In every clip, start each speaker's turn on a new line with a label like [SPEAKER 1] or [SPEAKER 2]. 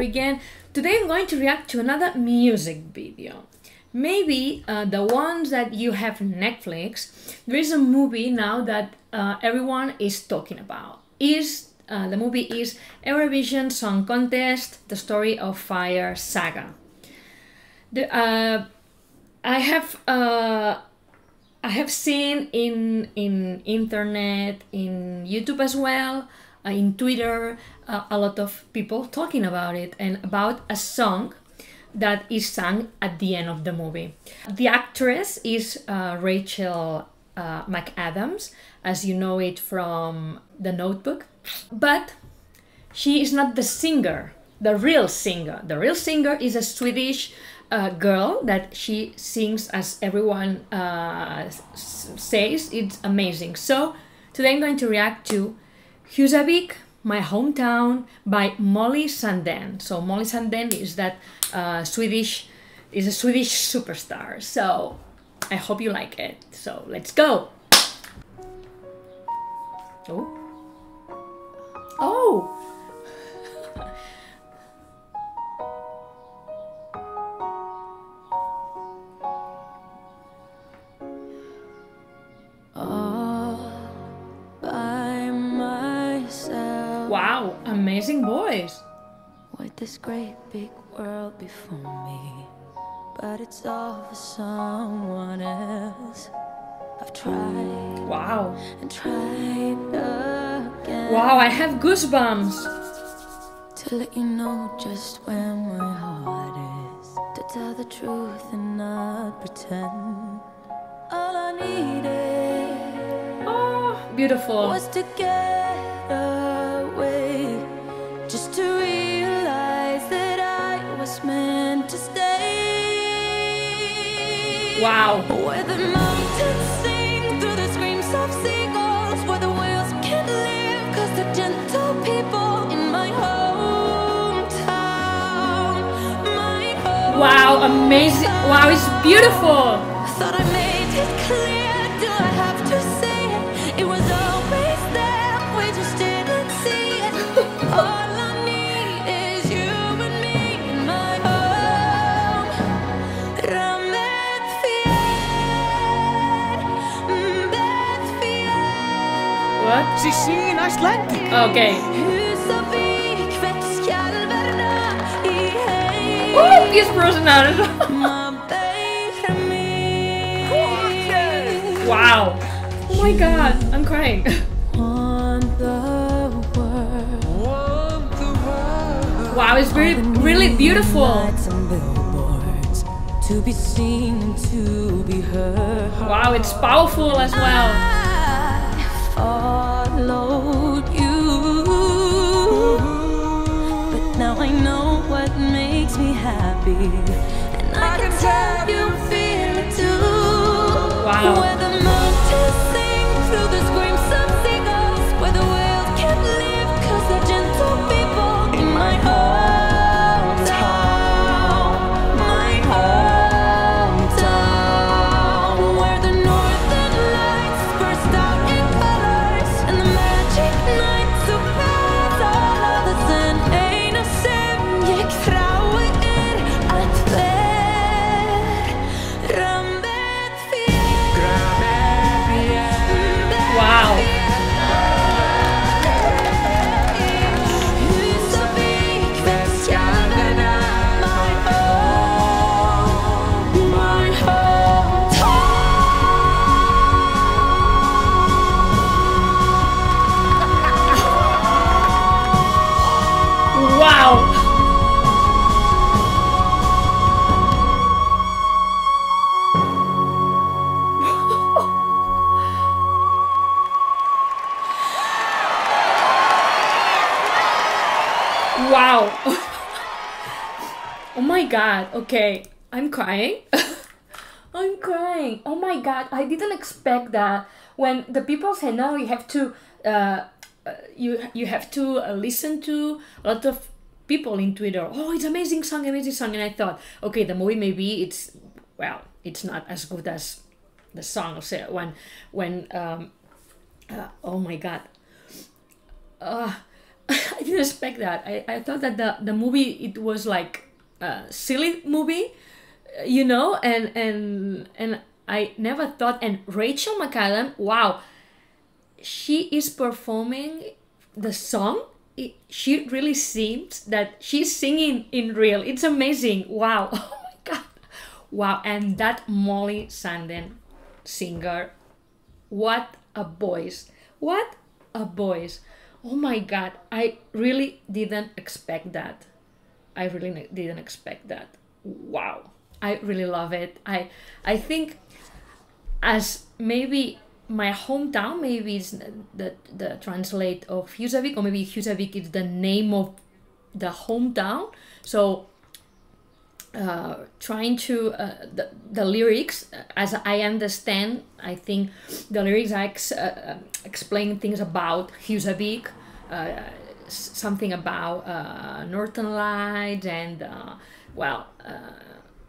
[SPEAKER 1] here again. Today I'm going to react to another music video. Maybe uh, the ones that you have Netflix. There is a movie now that uh, everyone is talking about. Is uh, the movie is Eurovision Song Contest: The Story of Fire Saga. The, uh, I have uh, I have seen in in internet, in YouTube as well, uh, in Twitter, uh, a lot of people talking about it and about a song that is sung at the end of the movie. The actress is uh, Rachel uh, McAdams, as you know it from The Notebook, but she is not the singer, the real singer. The real singer is a Swedish uh, girl that she sings as everyone uh, says it's amazing so today i'm going to react to husavik my hometown by molly sandén so molly sandén is that uh, swedish is a swedish superstar. So i hope you like it. So let's go. Oh. Oh Wow, amazing voice.
[SPEAKER 2] With this great big world before me, but it's all for someone else. I've tried.
[SPEAKER 1] Wow.
[SPEAKER 2] And tried again.
[SPEAKER 1] Wow, I have goosebumps.
[SPEAKER 2] To let you know just where my heart is. To tell the truth and not pretend. All I needed.
[SPEAKER 1] Oh, beautiful.
[SPEAKER 2] Was to get hometown.
[SPEAKER 1] Wow, amazing. Wow, it's beautiful. What?
[SPEAKER 3] She's singing Icelandic.
[SPEAKER 1] Okay. Oh, he's frozen out. wow. Oh my god, I'm crying. wow, it's very, really beautiful.
[SPEAKER 2] To be seen and to be heard.
[SPEAKER 1] Wow, it's powerful as well
[SPEAKER 2] followed you. But now I know what makes me happy. And I, I can tell you feel it too.
[SPEAKER 1] Wow. God. Okay. I'm crying. I'm crying. Oh my god. I didn't expect that. When the people say no, you have to uh, uh you you have to uh, listen to a lot of people in Twitter. Oh, it's amazing song, amazing song. And I thought, okay, the movie maybe it's well, it's not as good as the song. So when when um, uh, oh my god, uh, I didn't didn't expect that. I, I thought that the, the movie it was like a silly movie, uh, you know, and and and I never thought. And Rachel McAdam, wow, she is performing the song. It, she really seems that she's singing in real. It's amazing. Wow. Oh my god. Wow. And that Molly Sanden singer, what a voice. What a voice. Oh my god. I really didn't expect that. I really didn't expect that. Wow. I really love it. I I think as maybe my hometown maybe is the the translate of Husavik or maybe Husavik is the name of the hometown. So uh, trying to uh, the, the lyrics as I understand I think the lyrics are ex, uh, explain things about Husavik uh, something about uh, Northern Lights and uh, well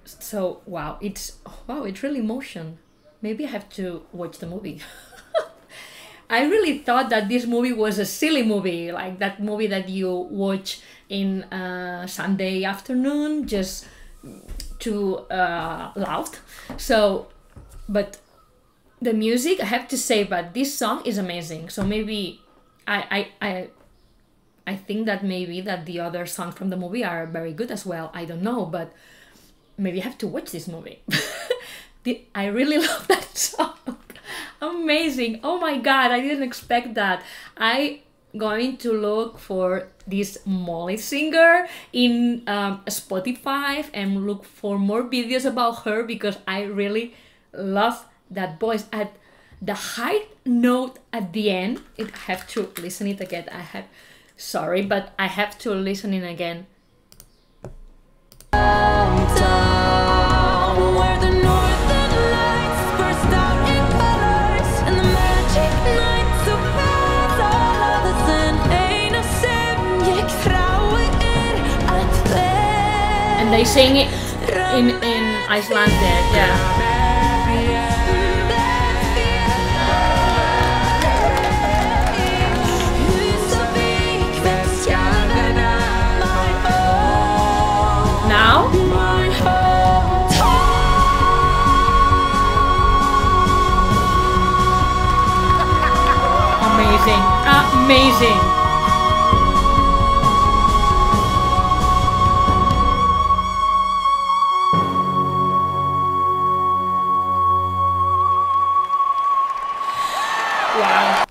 [SPEAKER 1] so wow it's wow it's really motion. maybe I have to watch the movie. I really thought that this movie was a silly movie, like that movie that you watch in uh, Sunday afternoon just to uh, laugh. So, but the music, I have to say, but this song is amazing. So maybe I I I. I think that maybe that the other songs from the movie are very good as well. I don't know, but maybe I have to watch this movie. I really love that song. Amazing. Oh my god, I didn't expect that. I going to look for this Molly singer in um, Spotify and look for more videos about her because I really love that voice at the high note at the end. It I have to listen it again. I have sorry, but I have to listen in again. And they sing it in in Icelandic. Yeah. Amazing. Wow.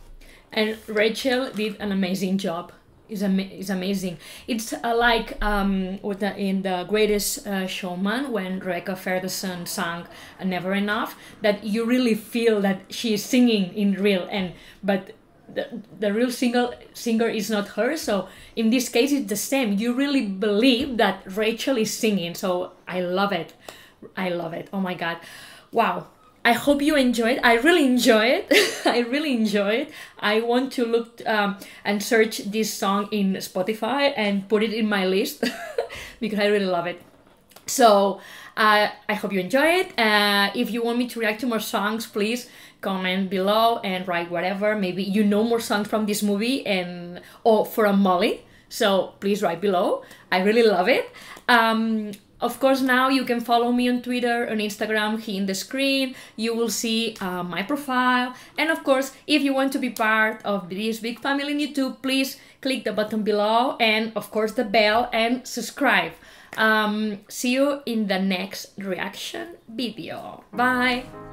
[SPEAKER 1] And Rachel did an amazing job. Is ama- is amazing. It's uh, like um, the, in the Greatest uh, Showman when Rebecca Ferguson sang "Never Enough," that you really feel that she is singing in real and but the, the real single singer is not her so in this case it's the same you really believe that rachel is singing so i love it i love it oh my god wow I hope you enjoyed. I really enjoy it. I really enjoy it. I want to look um, and search this song in Spotify and put it in my list because I really love it. So uh, I hope you enjoy it. Uh, if you want me to react to more songs, please comment below and write whatever. Maybe you know more songs from this movie and or from Molly. So please write below. I really love it. Um, of course, now you can follow me on Twitter, on Instagram, here in the screen. You will see uh, my profile. And of course, if you want to be part of this big family in YouTube, please click the button below and of course the bell and subscribe. Um, see you in the next reaction video. Bye!